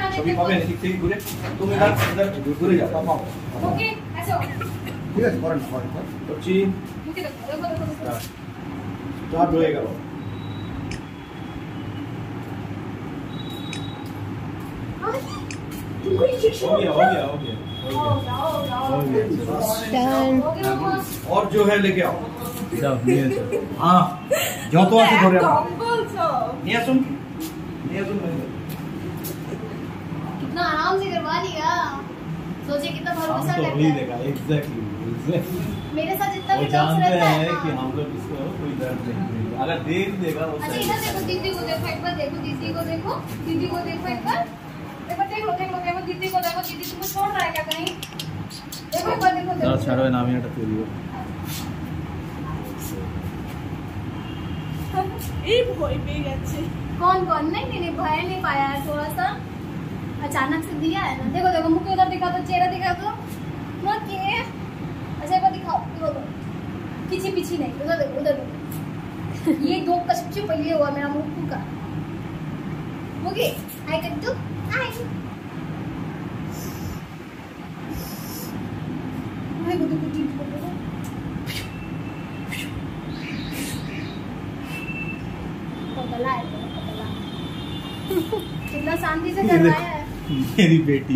यहाँ সবই देखते পাবে ঠিক থেকে ঘুরে তুমি ইধার ইধার ঘুরে যাও পাও ओके ऐसे हो ঠিক আছে করেন করেন করেন। করছি मुझे देखो देखो देखो देखो স্টার্ট হয়ে গেল तुमको इंजेक्शन हो गया हो गया हो गया हो गया हो गया हो सोचे कितना हम भरोसा तो करता वही है देखा एग्जैक्टली एग्जैक्टली मेरे साथ जितना वो भी टॉक्स जानते रहता है हैं कि हाँ। हम लोग इसको कोई दर्द नहीं देंगे अगर देख देगा वो अच्छा सही इधर देखो दीदी को देखो एक बार देखो दीदी को देखो दीदी को देखो एक बार एक बार देख लो देख लो देखो दीदी को देखो दीदी तुमको छोड़ रहा है क्या कहीं देखो एक बार देखो দাও देखो ছাড়ো নামিয়ে এটা তৈরি এই ভয় পেয়ে গেছে कौन कौन नहीं नहीं नहीं भय नहीं पाया है थोड़ा सा अचानक से दिया है ना देखो देखो मुख उधर दिखा दो चेहरा पीछे पीछे नहीं उधर देखो उधर देखो। ये दो का सबसे पहले हुआ मेरा मुख का ओके आई कर दो आई देखो देखो दीदी को देखो पगला है पगला कितना शांति से ये करवाया है। मेरी बेटी।